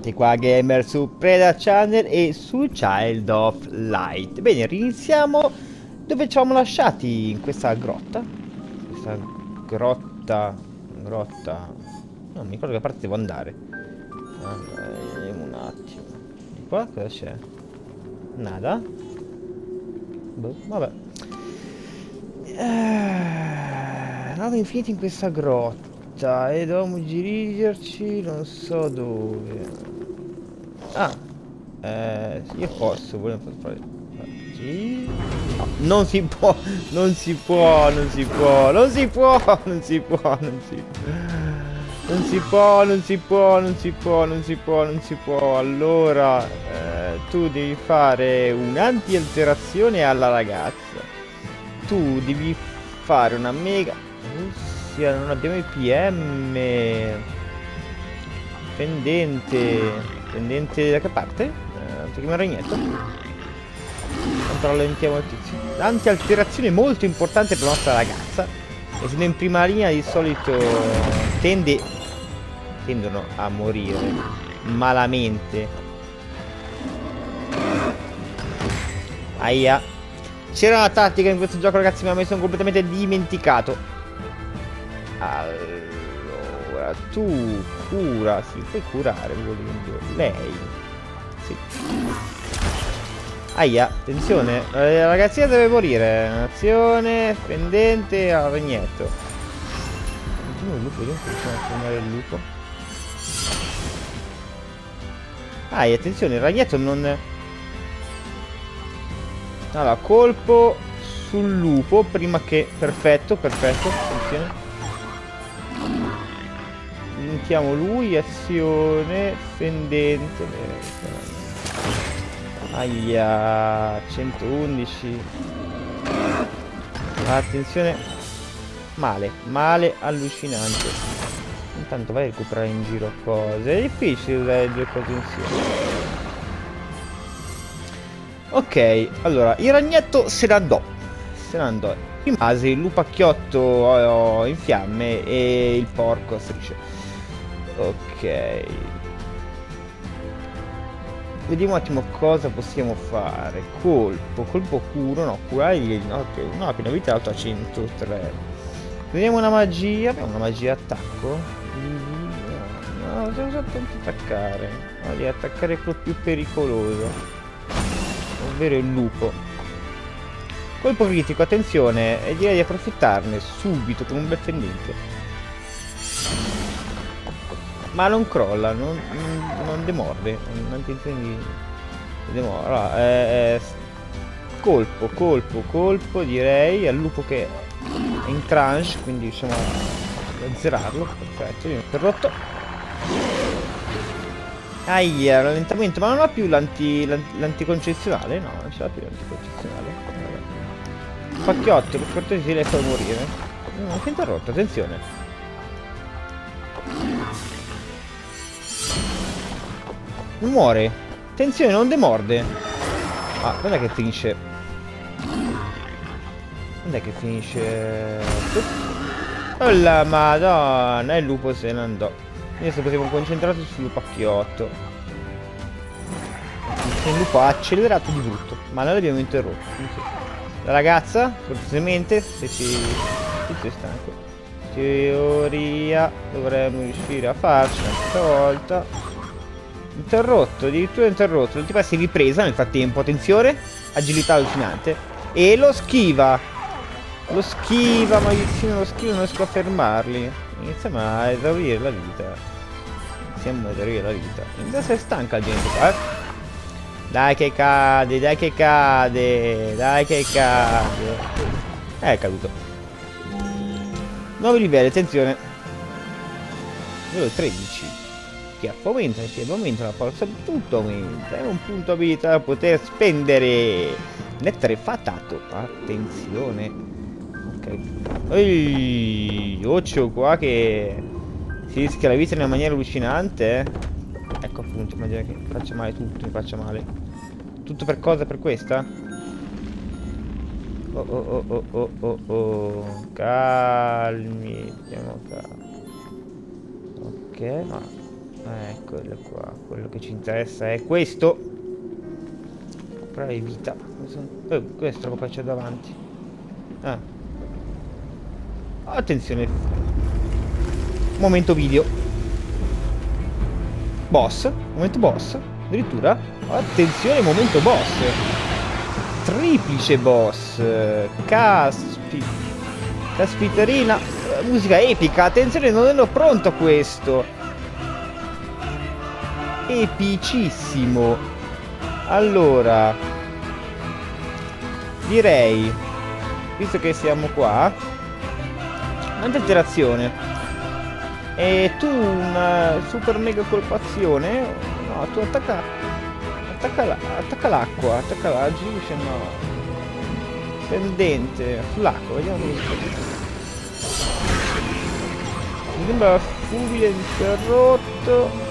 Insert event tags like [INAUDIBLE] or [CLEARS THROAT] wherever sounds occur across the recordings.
bentornati qua Gamer su Preda Channel e su Child of Light. Bene, riniziamo dove ci siamo lasciati in questa grotta? Questa grotta, grotta, non mi ricordo che parte devo andare. Allora, Vediamo un attimo. Di qua cosa c'è? Nada? Boh, Vabbè. Eh, Nave infinite in questa grotta. E dobbiamo dirigerci non so dove ah eh, io posso volevo fare no, non si può non si può non si può non si può non si può non si non si può non si può non si può non si può non si può allora eh, tu devi fare un'anti-alterazione alla ragazza tu devi fare una mega Ossia, non abbiamo i PM. Pendente. Pendente da che parte? Eh, prima ragnetto. Quanto rallentiamo il tizio. Anti-alterazione molto importante per la nostra ragazza. Essendo in prima linea di solito tende. tendono a morire malamente. Aia. C'era una tattica in questo gioco ragazzi ma mi sono completamente dimenticato. Allora, tu cura, sì, puoi curare. Lei. Sì. Aia, attenzione, la ragazzina deve morire. Azione, pendente, al ragnetto. Vediamo il lupo, vediamo come trasformare il lupo. Aia, attenzione, il ragnetto non... Allora, colpo sul lupo prima che... Perfetto, perfetto, attenzione mettiamo lui, azione, fendente. Aia, 111. Attenzione. Male, male allucinante. Intanto vai a recuperare in giro cose. È difficile usare le due cose insieme. Ok, allora, il ragnetto se ne andò. Se ne andò. Rimase il lupacchiotto oh, in fiamme e il porco a strisce. Ok. Vediamo un attimo cosa possiamo fare. Colpo, colpo curo, no, curare no, ok, no, appena vita alto a 103. Vediamo una magia, abbiamo una magia attacco. No, no, devo soltanto attaccare. No, devi attaccare quello più pericoloso. Ovvero il lupo. Colpo critico, attenzione, e direi di approfittarne subito con un bel fendente. Ma non crolla, non, non, non demorde, non ha intenzione di, di demordere. Allora, eh, colpo, colpo, colpo, direi, al lupo che è in tranche, quindi riusciamo a azzerarlo. Perfetto, ho interrotto. Aia, rallentamento, ma non ha più l'anticoncezionale? No, non ce l'ha più l'anticoncezionale. Pacchiotto, per cortesia lei può morire. Non si è interrotto, attenzione. Non muore. Attenzione, non demorde. Ah, quando è che finisce? Quando è che finisce? Oh la madonna, il lupo se ne andò. Adesso possiamo concentrarci sul lupacchiotto. Il lupo ha accelerato di brutto, ma noi l'abbiamo interrotto. La ragazza, cortesemente, se ci... Tutto è stanco. Teoria dovremmo riuscire a farci un'altra volta. Interrotto, addirittura interrotto. La tipa si è ripresa nel frattempo. Attenzione. Agilità allucinante. E lo schiva. Lo schiva, maledizione, lo schiva, non riesco a fermarli. Iniziamo a esaurire la vita. Iniziamo a esaurire la vita. Inizia a essere stanca la gente qua, eh. Dai che cade, dai che cade, dai che cade. Eh, è caduto. Nuovi livelli, attenzione. Livello 13 che aumenta il piede, aumenta la forza, tutto aumenta. È un punto abilità da poter spendere. Lettere fatato. Attenzione. Ok. Ehi, occhio qua che si rischia la vita in una maniera allucinante. Eh. Ecco appunto, immagina che faccia male tutto, mi faccia male. Tutto per cosa? Per questa? Oh oh oh oh oh oh oh. Calmi, stiamo calmi. Ok, ma Eccolo qua. Quello che ci interessa è questo. Comprare vita. Oh, questo lo faccio davanti. Ah. Attenzione. Momento video. Boss. Momento boss. Addirittura. Attenzione, momento boss. Triplice boss. Caspi. Caspiterina. Musica epica. Attenzione, non ero pronto a questo. Epicissimo. Allora. Direi. Visto che siamo qua. Un'alterazione. E tu una super mega colpazione. No, tu attacca. Attacca, la, attacca l'acqua. Attacca la agisce, no. Pendente. Sull'acqua, vediamo Mi sembra fubile interrotto.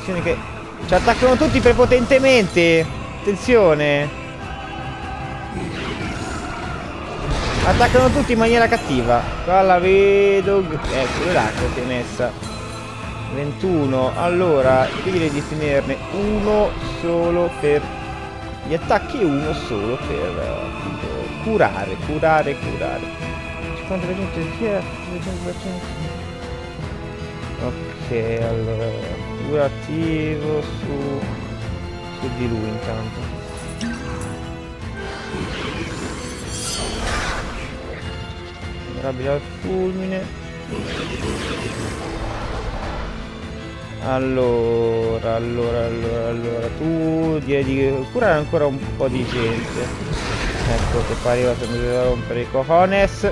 Attenzione che ci attaccano tutti prepotentemente. Attenzione. Attaccano tutti in maniera cattiva. Qua la vedo. Ecco, l'acqua si è messa. 21. Allora, io direi di tenerne uno solo per gli attacchi uno solo per uh, curare, curare, curare. 50% sia 100%. Ok, allora curativo su, su di lui intanto. Vulnerabile al fulmine. Allora, allora, allora, allora, tu di curare ancora un po' di gente. Ecco che poi arriva a rompere i cojones.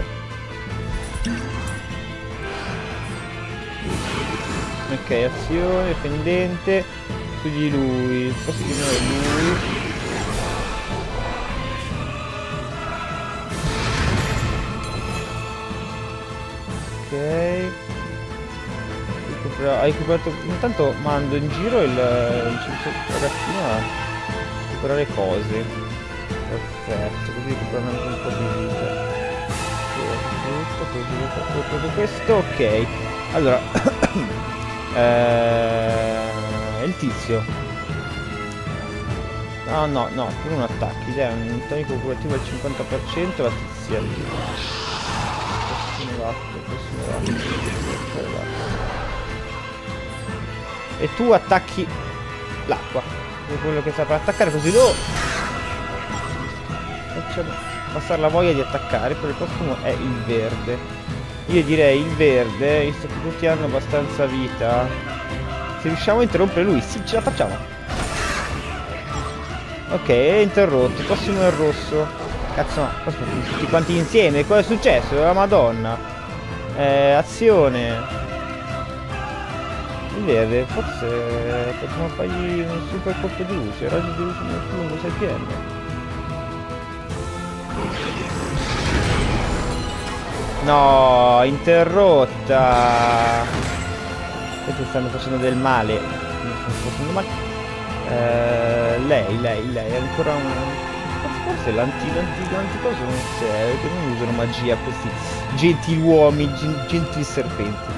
Ok, azione, pendente su di lui. Posso diminuire lui. Ok. Hai recuperato. Intanto mando in giro il, il ragazzino a recuperare cose. Perfetto, così recuperano anche un po' di vita. Questo, così, tutto questo, ok. Allora [CLEARS THROAT] Eh, il tizio. No, no, no, per un attacco. Idea, un tonico curativo al 50%, la tizia. E tu attacchi l'acqua. Quello che sta per attaccare, così lo... Facciamo passare la voglia di attaccare, poi il prossimo è il verde. Io direi il verde, visto che tutti hanno abbastanza vita. Se riusciamo a interrompere lui, sì, ce la facciamo. Ok, è interrotto. Il prossimo è il rosso. Cazzo no, tutti quanti insieme. Cosa è successo? La madonna. Eh, azione. Il verde, forse possiamo fargli un super colpo di luce. Raggio di luce nel lungo 6 pm. No, interrotta. Questi stanno facendo del male. Male. Eh, lei, lei, lei, ancora un... Forse l'anticoso non serve, che non usano magia questi gentiluomini, gentili serpenti.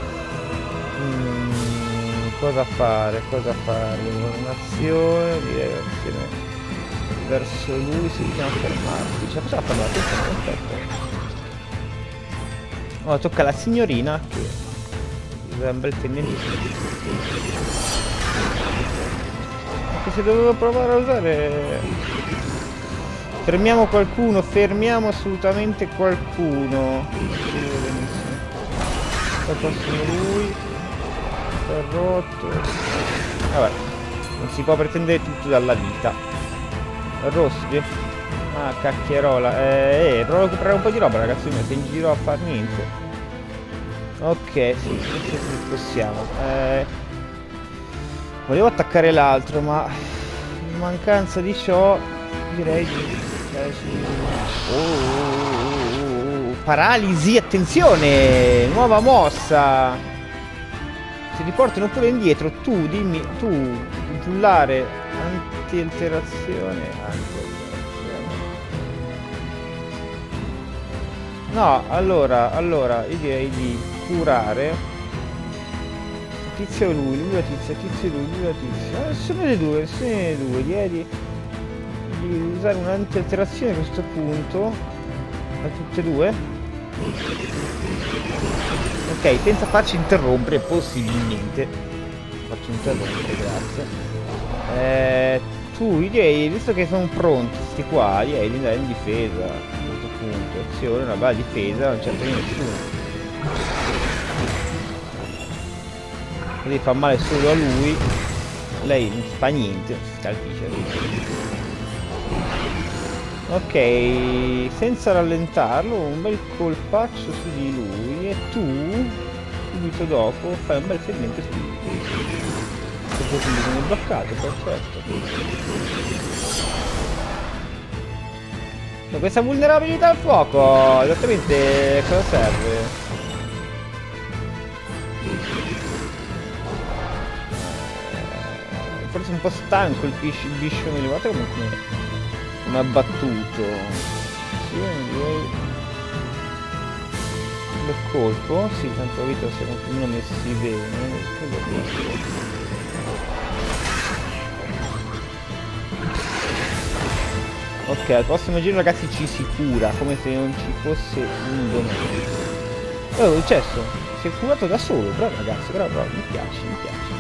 Mm, cosa fare? Cosa fare? Un'azione, direi azione verso lui, si richiama a fermarsi. Ce la facciamo a fermare? Perfetto. Oh, tocca alla signorina che è un bel tendente. Anche se dovevo provare a usare... Fermiamo qualcuno, fermiamo assolutamente qualcuno. Poi prossimo lui. Rotto. Vabbè, non si può pretendere tutto dalla vita. Rosso, Ah, cacchierola. Eh, eh, provo a comprare un po' di roba, ragazzi. Mi in giro a far niente. Ok, sì, sì, sì possiamo. Eh, volevo attaccare l'altro, ma in mancanza di ciò direi di... Eh, sì. oh, oh, oh, paralisi, attenzione! Nuova mossa! Si riportano pure indietro. Tu, dimmi, tu, giullare, anti-alterazione, anti No, allora, allora, io direi di curare. tizio lui, lui la tizia, tizio lui, lui la tizia. Nessuno dei due, nessuno dei due, direi di, di usare un'anti-alterazione a questo punto. A tutte e due. Ok, senza farci interrompere possibilmente. Faccio interrompere, grazie. Eh, tu direi, visto che sono pronti sti qua, direi di andare in difesa. A questo punto. Azione, una bella difesa, non c'è nessuno. Così fa male solo a lui. Lei non fa niente, non si scalpisce. Ok, senza rallentarlo, un bel colpaccio su di lui e tu, subito dopo, fai un bel fermento su di lui. Questo quindi viene bloccato, perfetto. Ma questa vulnerabilità al fuoco, esattamente cosa serve? forse un po' stanco il biscio, biscio guardate come mi ha battuto sì, direi lo colpo sì tanto vita più o meno messi bene Ok, al prossimo giro ragazzi ci si cura, come se non ci fosse un domani. Oh, è successo? Si è curato da solo, bravo ragazzi, bravo, bravo, mi piace, mi piace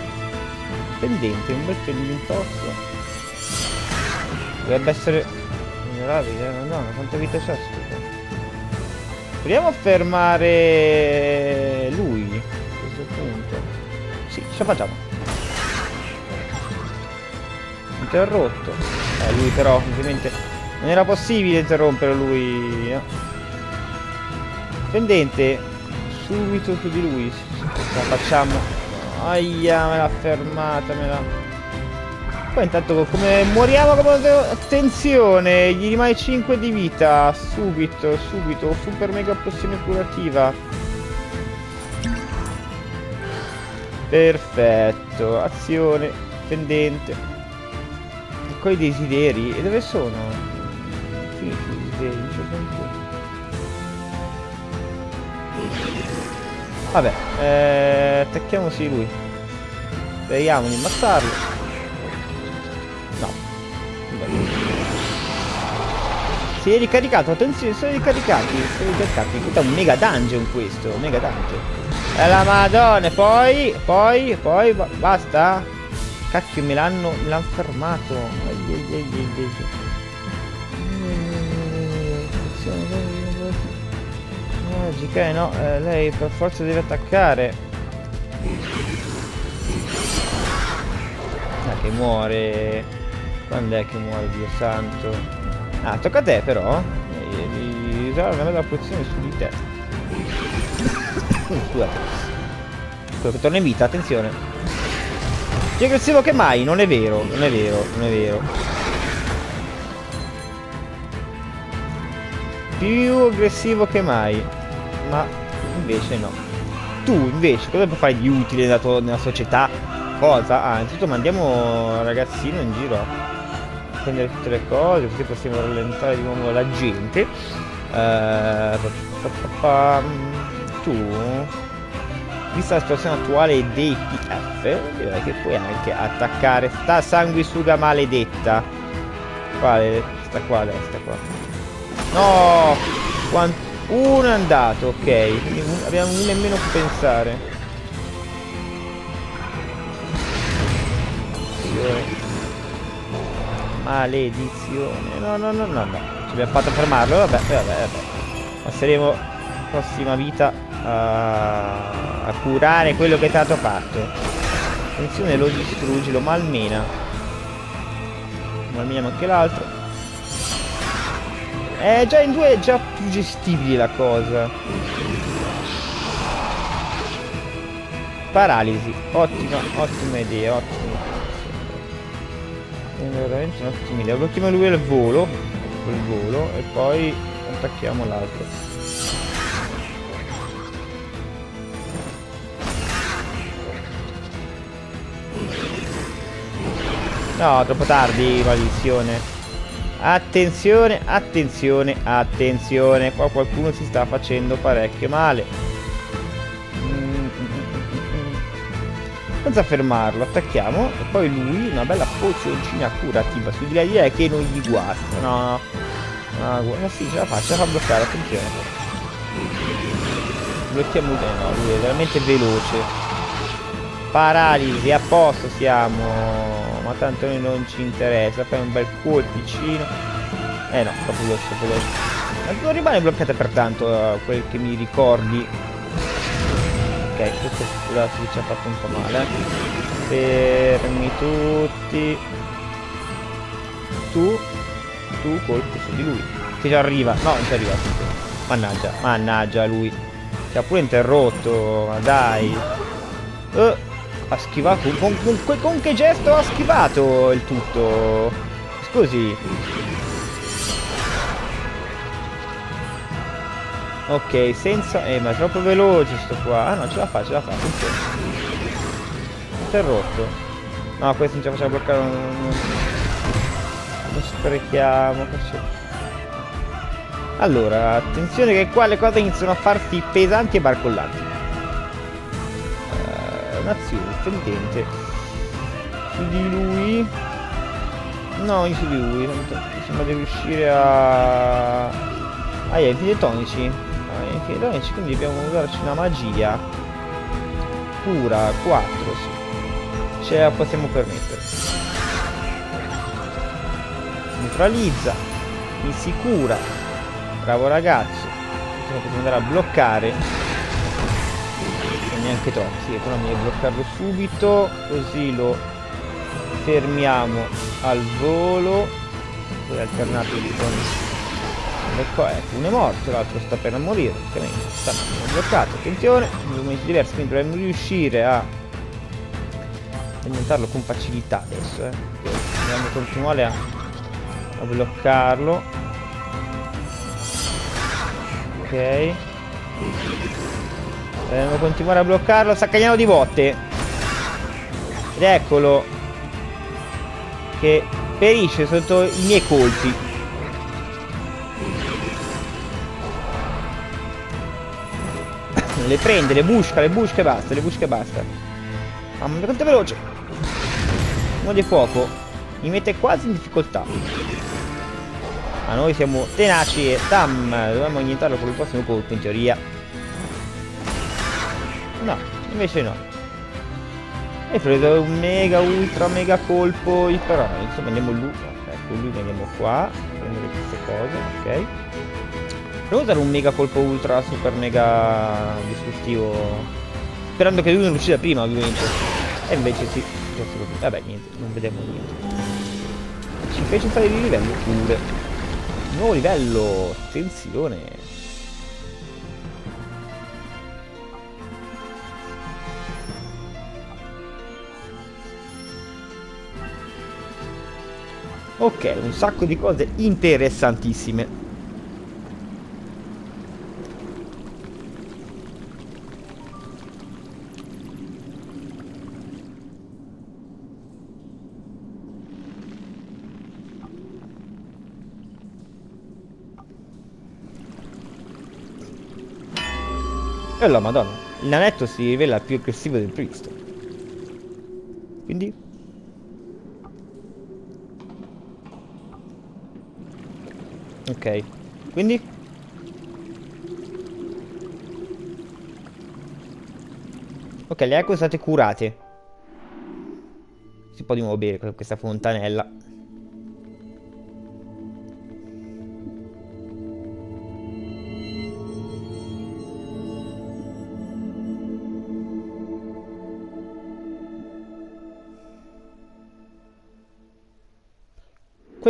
pendente, un bel pendentozzo. Dovrebbe essere migliorabile, madonna, quanta vita sto Proviamo a fermare lui a questo punto. Sì, ce la facciamo. Interrotto. Eh, lui però, ovviamente, non era possibile interrompere lui. Eh. Pendente, subito su di lui. La facciamo Aia, me l'ha fermata, me l'ha... Poi intanto come moriamo come... Attenzione, gli rimane 5 di vita. Subito, subito. Super mega pozione curativa. Perfetto. Azione. Pendente. E coi desideri. E dove sono? Desideri. Vabbè, eh, attacchiamoci lui. Speriamo di ammazzarlo. No. Si è ricaricato, attenzione, sono ricaricati, sono ricaricati. Puta, un mega dungeon questo, mega dungeon. E la madonna, poi, poi, poi, basta? Cacchio, me l'hanno, me l'hanno fermato. Ai, ai, ai. Magica, eh no, eh, lei per forza deve attaccare. Ah, che muore. Quando è che muore, Dio santo? Ah, tocca a te però. Devi usare una bella pozione su di te. [COUGHS] Scusate. Quello che torna in vita, attenzione. Più aggressivo che mai, non è vero, non è vero, non è vero. Più aggressivo che mai ma invece no. Tu invece cosa puoi fare di utile nella, tua, nella società? Cosa? Ah, innanzitutto mandiamo il ragazzino in giro a prendere tutte le cose, così possiamo rallentare di nuovo la gente. Uh, tu, vista la situazione attuale dei PF, direi che puoi anche attaccare sta sanguisuga maledetta. Quale? Sta qua, sta qua. No! Quanto uno è andato, ok. Quindi abbiamo uno in meno che pensare. Maledizione. No, no, no, no, no. Ci abbiamo fatto fermarlo. Vabbè, vabbè, vabbè. Passeremo prossima vita a, a curare quello che è stato fatto. Attenzione, lo distruggi, lo malmena. Malmeniamo anche l'altro. Eh, già in due è già più gestibile la cosa. Paralisi. Ottima, ottima idea, ottima. È veramente un'ottima idea. Blocchiamo lui al volo. Col volo. E poi attacchiamo l'altro. No, troppo tardi, maledizione. Attenzione, attenzione, attenzione. Qua qualcuno si sta facendo parecchio male. senza fermarlo, attacchiamo e poi lui una bella pozioncina curativa su di lei direi che non gli guasta, no, no, no, sì, ce la fa, ce la fa bloccare, attenzione. Blocchiamo eh, no, lui è veramente veloce. Paralisi, a posto siamo, ma tanto noi non ci interessa, fai un bel colpicino. Eh no, troppo veloce. Ma non rimane bloccata per tanto, uh, quel che mi ricordi. Ok questo scusate ci ha fatto un po' male. Fermi tutti. Tu tu colpi su di lui. Che ci arriva. No non ci arriva mannaggia mannaggia lui. Ci ha pure interrotto ma dai. Uh, ha schivato con, con, con che gesto ha schivato il tutto scusi Ok, senza... Eh, ma è troppo veloce sto qua. Ah no, ce la fa, ce la fa, funziona. Interrotto. No, questo non ce la facciamo bloccare. Non, non sprechiamo. Allora, attenzione che qua le cose iniziano a farsi pesanti e barcollanti. Un'azione fendente. Su di lui. No, su di lui. Non sembra di riuscire a... Ah, yeah, tonici infinitamente quindi dobbiamo usarci una magia cura 4 sì ce la possiamo permettere neutralizza mi si cura bravo ragazzo possiamo andare a bloccare neanche troppo sì però meglio bloccarlo subito così lo fermiamo al volo poi alternato con Ecco, ecco, uno è morto, l'altro sta per morire, praticamente. Sta bloccato, attenzione, in momenti diversi, quindi dovremmo riuscire a aumentarlo con facilità adesso, eh. Dobbiamo continuare a, a bloccarlo. Ok. Dobbiamo continuare a bloccarlo, sta cagnando di botte. Ed eccolo. Che perisce sotto i miei colpi. Le prende, le busca, le busca e basta, le busca e basta. Mamma mia quanto è veloce. Uno di fuoco. Mi mette quasi in difficoltà. Ma noi siamo tenaci e tam. Dobbiamo iniettarlo con il prossimo colpo in teoria. No, invece no. Hai preso un mega, ultra, mega colpo. Però insomma andiamo lui. Ecco, lui andiamo qua. Prendere queste cose, ok. Provo usare un mega colpo ultra super mega distruttivo. Sperando che lui non uccida prima ovviamente. E invece sì. Vabbè niente, non vediamo niente. Ci fece salire di livello pure. Nuovo livello. Attenzione. Ok, un sacco di cose interessantissime. E la madonna, il nanetto si rivela più aggressivo del previsto. Quindi? Ok, quindi? Ok, le acque sono state curate. Si può di nuovo bere questa fontanella.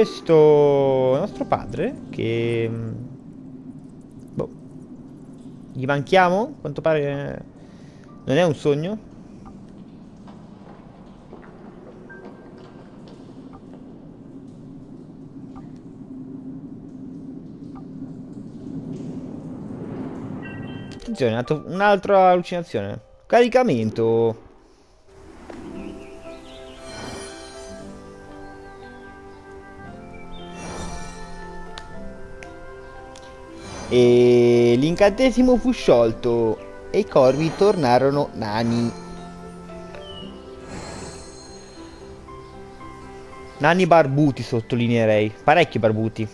Questo nostro padre che... Mm, boh. Gli manchiamo? Quanto pare non è un sogno. Attenzione, un'altra allucinazione. Caricamento. E l'incantesimo fu sciolto e i corvi tornarono nani. Nani barbuti sottolineerei, parecchi barbuti.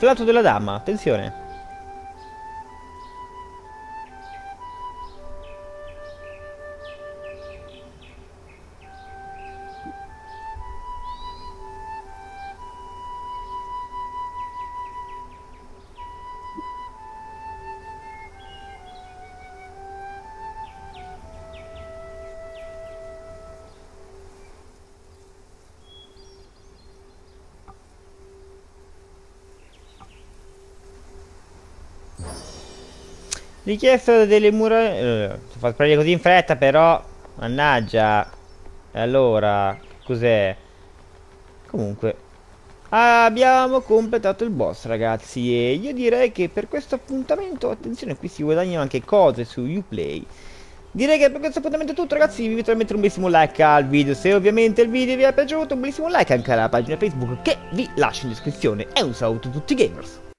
Flauto della dama, attenzione. Richiesto delle mura... Eh, fatto prendere così in fretta però... Mannaggia. Allora, cos'è? Comunque. Abbiamo completato il boss ragazzi e io direi che per questo appuntamento, attenzione qui si guadagnano anche cose su Uplay. Direi che per questo appuntamento è tutto ragazzi, vi invito a mettere un bellissimo like al video se ovviamente il video vi è piaciuto, un bellissimo like anche alla pagina Facebook che vi lascio in descrizione e un saluto a tutti i gamers.